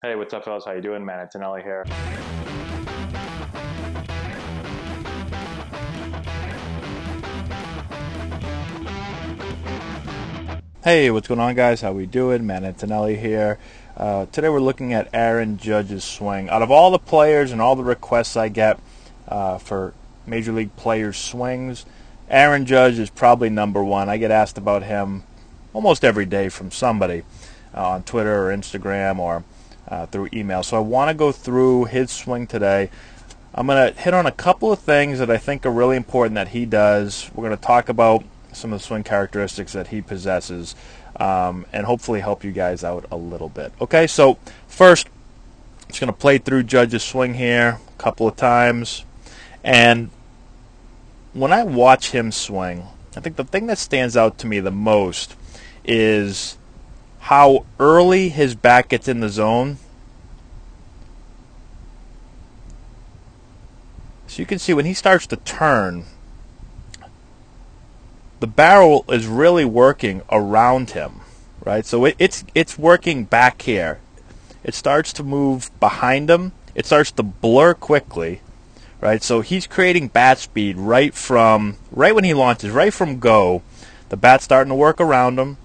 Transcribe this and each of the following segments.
Hey, what's up, fellas? How you doing? Man, it's Anelli here. Hey, what's going on, guys? How we doing? Man, Antonelli here. Uh, today we're looking at Aaron Judge's swing. Out of all the players and all the requests I get uh, for Major League players' swings, Aaron Judge is probably number one. I get asked about him almost every day from somebody uh, on Twitter or Instagram or uh, through email. So I want to go through his swing today. I'm going to hit on a couple of things that I think are really important that he does. We're going to talk about some of the swing characteristics that he possesses um, and hopefully help you guys out a little bit. Okay, so first, just going to play through Judge's swing here a couple of times. And when I watch him swing, I think the thing that stands out to me the most is how early his back gets in the zone. So you can see when he starts to turn, the barrel is really working around him, right? So it, it's it's working back here. It starts to move behind him. It starts to blur quickly, right? So he's creating bat speed right from right when he launches, right from go. The bat's starting to work around him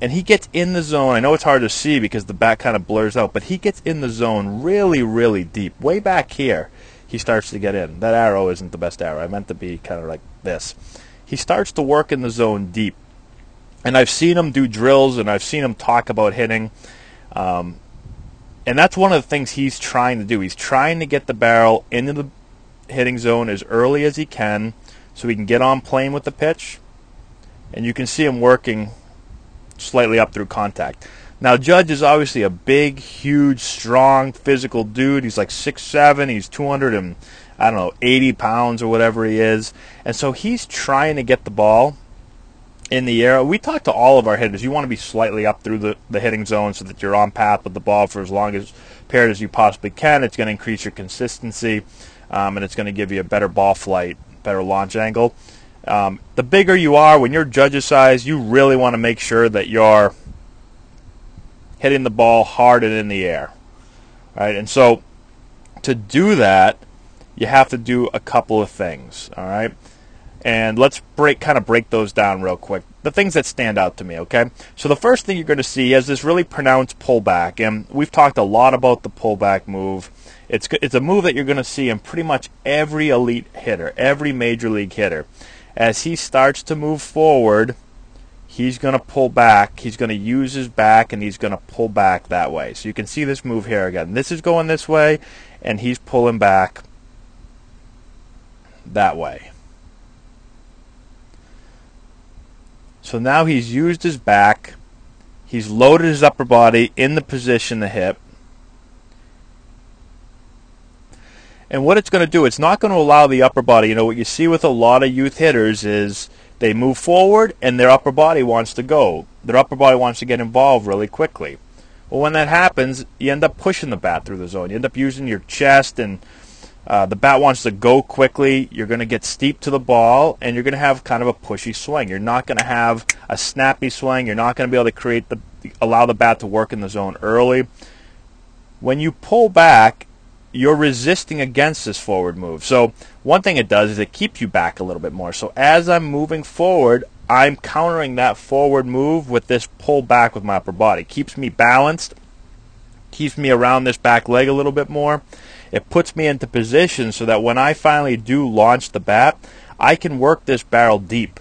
and he gets in the zone. I know it's hard to see because the back kind of blurs out, but he gets in the zone really, really deep. Way back here, he starts to get in. That arrow isn't the best arrow. I meant to be kind of like this. He starts to work in the zone deep. And I've seen him do drills and I've seen him talk about hitting. Um, and that's one of the things he's trying to do. He's trying to get the barrel into the hitting zone as early as he can so he can get on playing with the pitch. And you can see him working slightly up through contact. Now Judge is obviously a big, huge, strong, physical dude. He's like six seven. He's 200 and I don't know 80 pounds or whatever he is, and so he's trying to get the ball in the air. We talk to all of our hitters. You want to be slightly up through the, the hitting zone so that you're on path with the ball for as long as paired as you possibly can. It's going to increase your consistency, um, and it's going to give you a better ball flight, better launch angle. Um, the bigger you are, when you're judge's size, you really want to make sure that you're hitting the ball hard and in the air. Right? And so to do that, you have to do a couple of things. All right? And let's break kind of break those down real quick. The things that stand out to me, okay? So the first thing you're going to see is this really pronounced pullback. And we've talked a lot about the pullback move. It's it's a move that you're going to see in pretty much every elite hitter, every major league hitter as he starts to move forward, he's going to pull back. He's going to use his back and he's going to pull back that way. So you can see this move here again. This is going this way and he's pulling back that way. So now he's used his back. He's loaded his upper body in the position to hip. And what it's going to do, it's not going to allow the upper body. You know, what you see with a lot of youth hitters is they move forward and their upper body wants to go. Their upper body wants to get involved really quickly. Well, when that happens, you end up pushing the bat through the zone. You end up using your chest, and uh, the bat wants to go quickly. You're going to get steep to the ball, and you're going to have kind of a pushy swing. You're not going to have a snappy swing. You're not going to be able to create the allow the bat to work in the zone early. When you pull back you're resisting against this forward move. So one thing it does is it keeps you back a little bit more. So as I'm moving forward, I'm countering that forward move with this pull back with my upper body. Keeps me balanced, keeps me around this back leg a little bit more. It puts me into position so that when I finally do launch the bat, I can work this barrel deep.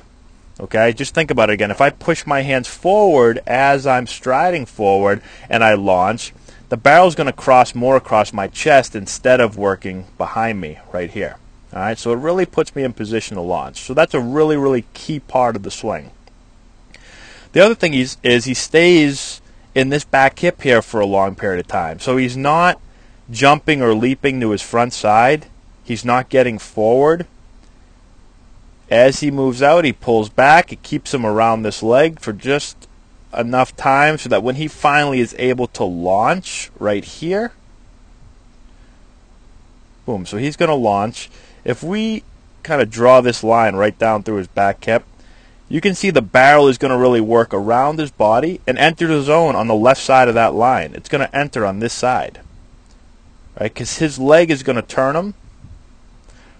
Okay, just think about it again. If I push my hands forward as I'm striding forward and I launch, the barrel is going to cross more across my chest instead of working behind me right here. All right, so it really puts me in position to launch. So that's a really, really key part of the swing. The other thing is, is he stays in this back hip here for a long period of time. So he's not jumping or leaping to his front side. He's not getting forward. As he moves out, he pulls back. It keeps him around this leg for just enough time so that when he finally is able to launch right here, boom, so he's going to launch. If we kind of draw this line right down through his back hip, you can see the barrel is going to really work around his body and enter the zone on the left side of that line. It's going to enter on this side. Right? Because his leg is going to turn him.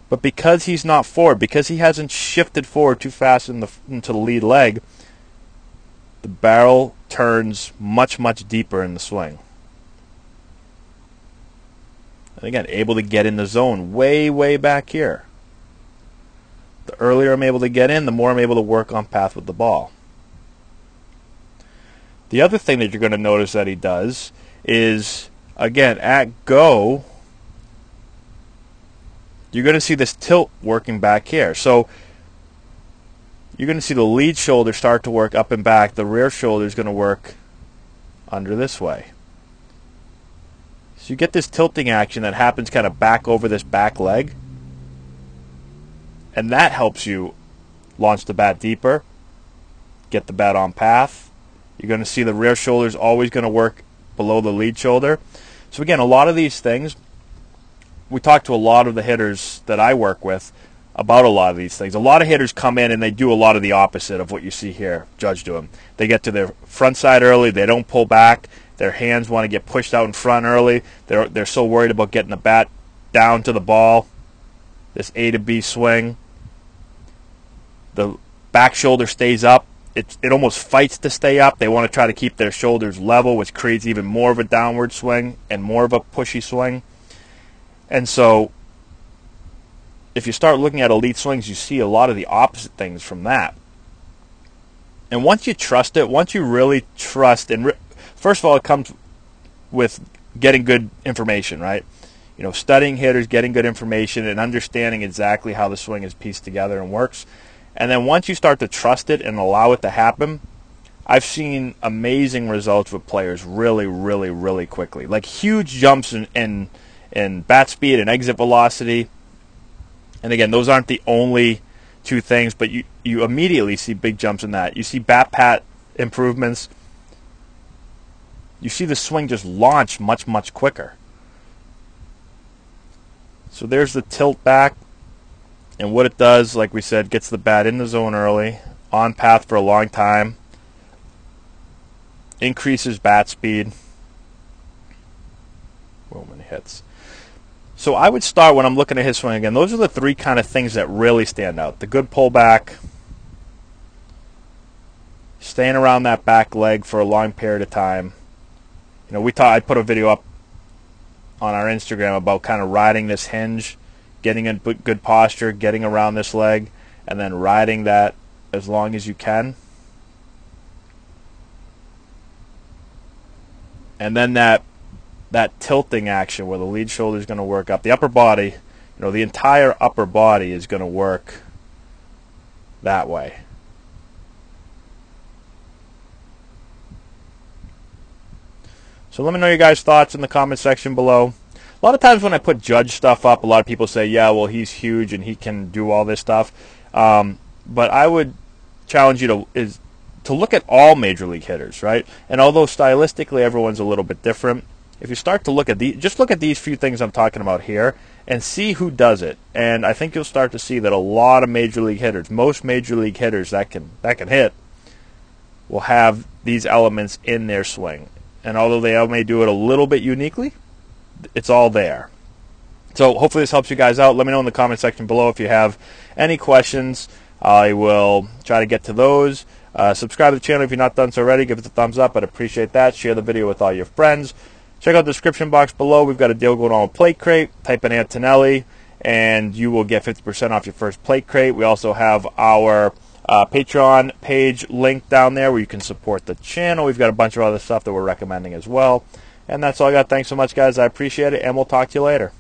But because he's not forward, because he hasn't shifted forward too fast in the, into the lead leg, the barrel turns much, much deeper in the swing. And again, able to get in the zone way, way back here. The earlier I'm able to get in, the more I'm able to work on path with the ball. The other thing that you're going to notice that he does is, again, at go, you're going to see this tilt working back here. So you're going to see the lead shoulder start to work up and back. The rear shoulder is going to work under this way. So you get this tilting action that happens kind of back over this back leg. And that helps you launch the bat deeper, get the bat on path. You're going to see the rear shoulder is always going to work below the lead shoulder. So again, a lot of these things, we talk to a lot of the hitters that I work with about a lot of these things. A lot of hitters come in and they do a lot of the opposite of what you see here, Judge doing. They get to their front side early, they don't pull back, their hands want to get pushed out in front early. They're they're so worried about getting the bat down to the ball. This A to B swing. The back shoulder stays up. It it almost fights to stay up. They want to try to keep their shoulders level, which creates even more of a downward swing and more of a pushy swing. And so if you start looking at elite swings, you see a lot of the opposite things from that. And once you trust it, once you really trust and re- first of all, it comes with getting good information, right? You know, studying hitters, getting good information, and understanding exactly how the swing is pieced together and works. And then once you start to trust it and allow it to happen, I've seen amazing results with players really, really, really quickly. Like huge jumps in, in, in bat speed and exit velocity. And again, those aren't the only two things, but you, you immediately see big jumps in that. You see bat path improvements you see the swing just launch much, much quicker. So there's the tilt back. And what it does, like we said, gets the bat in the zone early, on path for a long time, increases bat speed. Roman hits. So I would start when I'm looking at his swing again. Those are the three kind of things that really stand out. The good pullback, staying around that back leg for a long period of time, you know, we thought I put a video up on our Instagram about kind of riding this hinge, getting in good posture, getting around this leg, and then riding that as long as you can. And then that that tilting action where the lead shoulder is going to work up the upper body, you know, the entire upper body is going to work that way. So let me know your guys' thoughts in the comment section below. A lot of times when I put Judge stuff up, a lot of people say, yeah, well, he's huge and he can do all this stuff. Um, but I would challenge you to is to look at all major league hitters, right? And although stylistically everyone's a little bit different, if you start to look at the just look at these few things I'm talking about here and see who does it. And I think you'll start to see that a lot of major league hitters, most major league hitters that can that can hit will have these elements in their swing and although they may do it a little bit uniquely, it's all there. So hopefully this helps you guys out. Let me know in the comment section below if you have any questions. I will try to get to those. Uh, subscribe to the channel if you're not done so already. Give it a thumbs up. I'd appreciate that. Share the video with all your friends. Check out the description box below. We've got a deal going on with Plate Crate. Type in Antonelli, and you will get 50% off your first plate crate. We also have our uh, Patreon page link down there where you can support the channel. We've got a bunch of other stuff that we're recommending as well. And that's all I got. Thanks so much, guys. I appreciate it, and we'll talk to you later.